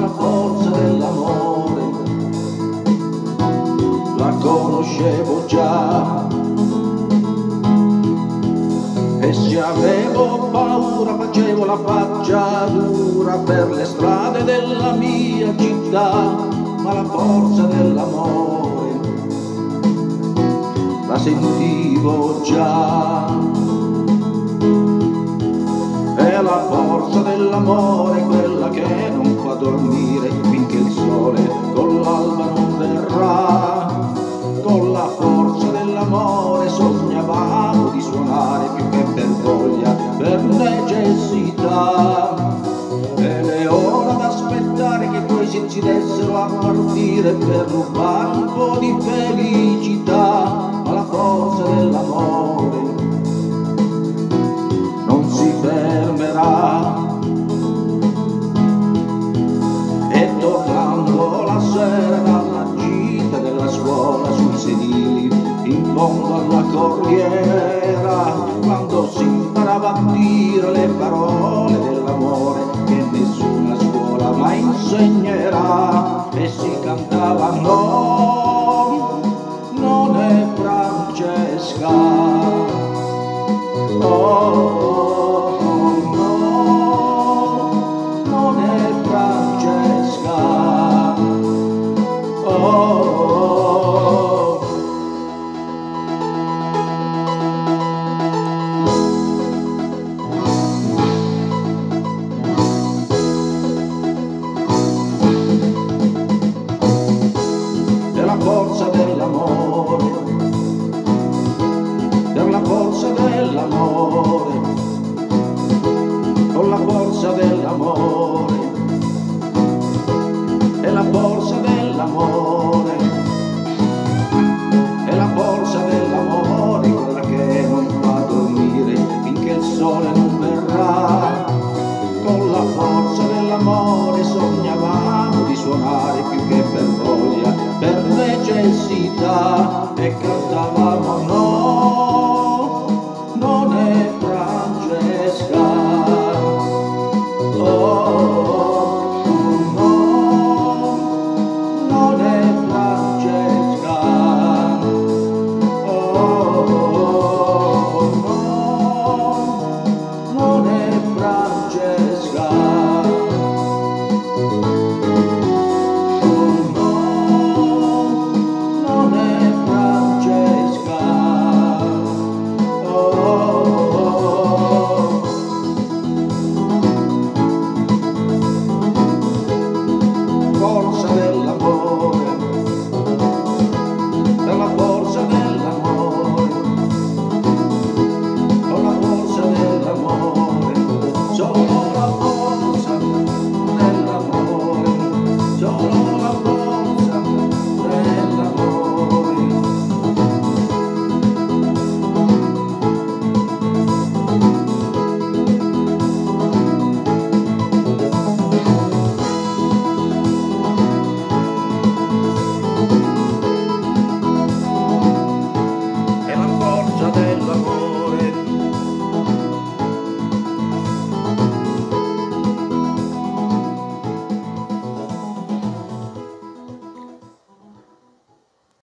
la forza dell'amore, la conoscevo già. E se avevo paura facevo la faccia dura per le strade della mia città, ma la forza dell'amore la sentivo già. E la forza dell'amore quella che non fa dormire finché il sole con l'alba non verrà. Con la forza dell'amore sognavamo di suonare più che per voglia, per necessità. Ed è ora d'aspettare che i tuoi si decidessero a partire per rubare un po' di felicità, ma la forza dell'amore fondo alla corriera, quando si imparava a dire le parole dell'amore che nessuna scuola mai insegnerà, e si cantava no, con la forza